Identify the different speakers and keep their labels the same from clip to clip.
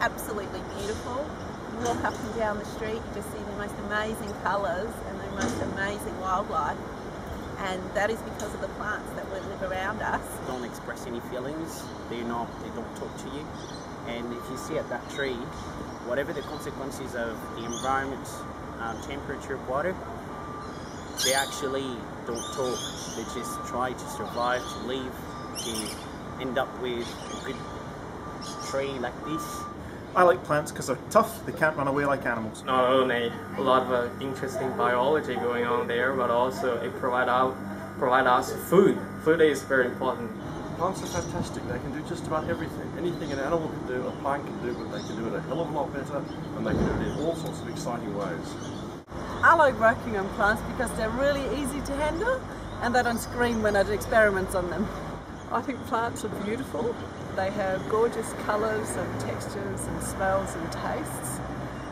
Speaker 1: absolutely beautiful. You walk up and down the street, you just see the most amazing colours and the most amazing wildlife. And that is because of the plants that live around us.
Speaker 2: They Don't express any feelings. they're not. They don't talk to you. And if you see at that tree, whatever the consequences of the environment, um, temperature, water, they actually don't talk. They just try to survive, to live, to end up with a good tree like this.
Speaker 3: I like plants because they're tough, they can't run away like animals.
Speaker 4: Not only a lot of uh, interesting biology going on there, but also it provide out provide us food. Food is very important.
Speaker 5: Plants are fantastic. They can do just about everything. Anything an animal can do, a plant can do, but they can do it a hell of a lot better, and they can do it in all sorts of exciting ways.
Speaker 6: I like working on plants because they're really easy to handle and they don't scream when I do experiments on them. I think plants are beautiful. They have gorgeous colours and textures and smells and tastes.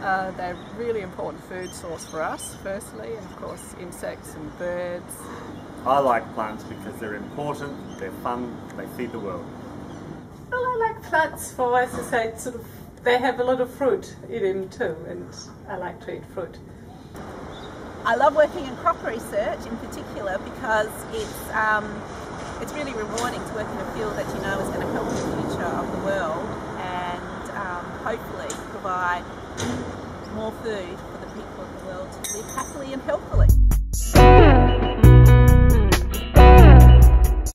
Speaker 6: Uh, they're really important food source for us, firstly, and of course insects and birds.
Speaker 7: I like plants because they're important, they're fun, they feed the world.
Speaker 8: Well, I like plants for, as I say, sort of, they have a lot of fruit in them too, and I like to eat fruit.
Speaker 1: I love working in crop research in particular because it's um, it's really rewarding to work in a field that you know is going to help the future of the world and um, hopefully provide more food for the people of the world to live happily and healthily.